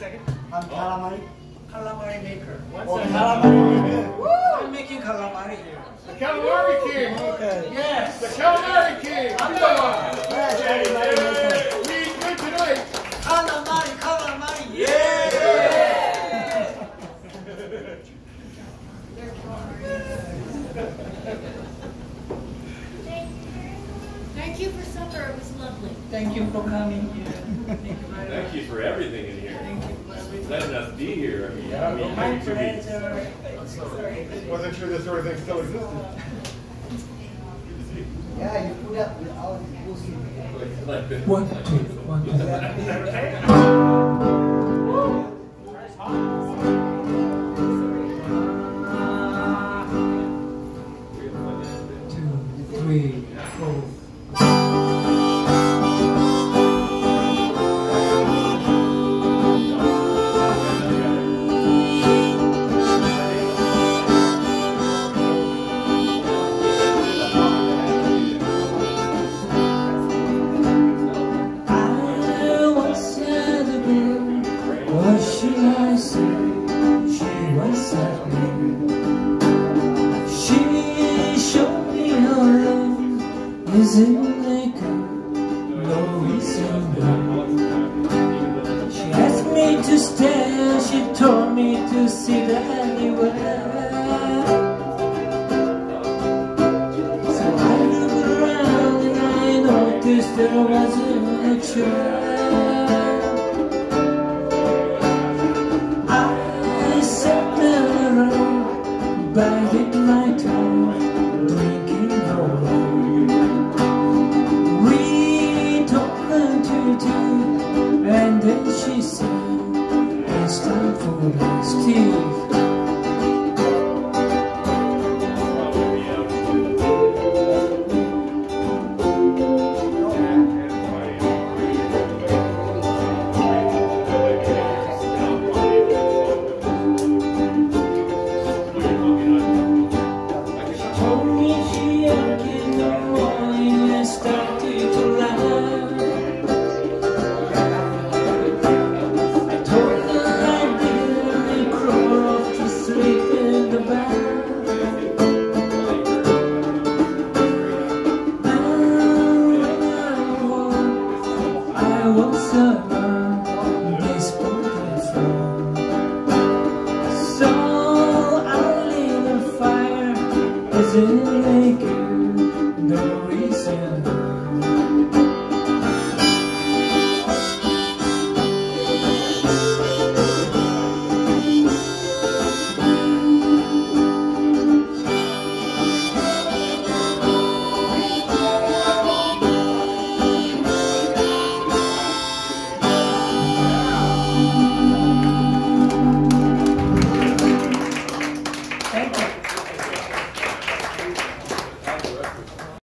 second. I'm oh. calamari. Calamari maker. One Oh, second. calamari. I'm making calamari here. The Calamari King. Okay. Yes. The Calamari King. I'm the one. Yes, calamari you. It was lovely. Thank you for coming here. Thank you Thank you for everything in here. Thank you for. Letting us be here. I mean, Yeah, I mean, My every two weeks. pleasure. Wasn't sure this sort of thing still existed. Yeah, you put up without pussy. Like the- One, two, one, two. Two, She was me. She showed me her love is in makeup, no reason. She asked me to stay, she told me to sit anywhere. So I looked around and I noticed there wasn't a chair. Two, and then